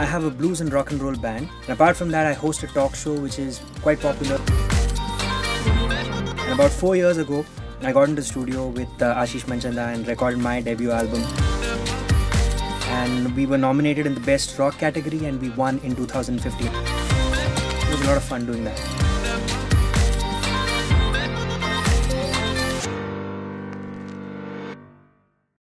I have a blues and rock and roll band. And apart from that, I host a talk show which is quite popular. And about four years ago, I got into the studio with uh, Ashish Manchanda and recorded my debut album. And we were nominated in the Best Rock category and we won in 2015. It was a lot of fun doing that.